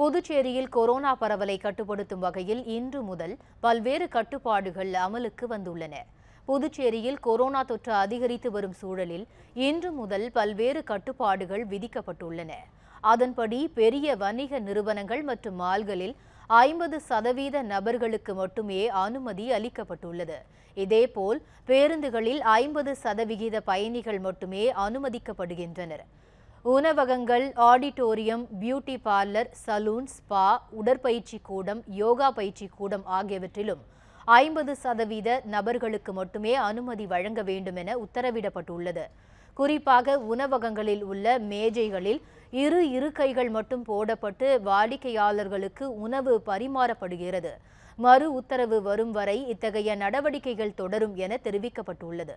புதுச்சேரியில் கொரோனா பரவலை கட்டுப்படுத்தும் வகையில் இன்று முதல் பல்வேறு கட்டுப்பாடுகள் அமலுக்கு வந்துள்ளன. புதுச்சேரியில் கொரோனா தொற்று அதிகரித்து வரும் சூழலில் இன்று முதல் பல்வேறு கட்டுப்பாடுகள் விதிக்கப்பட்டுள்ளன. அதன்படி பெரிய வணிக நிறுவனங்கள் மற்றும் மால்களில் ஐம்பது சதவீத நபர்களுக்கு மட்டுமே அனுமதி அளிக்கப்பட்டுள்ளது. இதேபோல் பேருந்துகளில் ஐம்பது சதவிகித பயணிகள் மட்டுமே அனுமதிக்கப்படுகின்றனர். உணவகங்கள் auditorium beauty parlour salon spa உடற்பயிற்சி கூடம் யோகா பயிற்சி கூடம் ஆகியவற்றிலும் ஐம்பது சதவீத நபர்களுக்கு மட்டுமே அனுமதி வழங்க வேண்டும் என உத்தரவிடப்பட்டுள்ளது. குறிப்பாக உணவகங்களில் உள்ள மேஜைகளில் இரு இருக்கைகள் மட்டும் போடப்பட்டு வாடிக்கையாளர்களுக்கு உணவு பரிமாறப்படுகிறது. மறு உத்தரவு வரும் வரை இத்தகைய நடவடிக்கைகள் தொடரும் என தெரிவிக்கப்பட்டுள்ளது.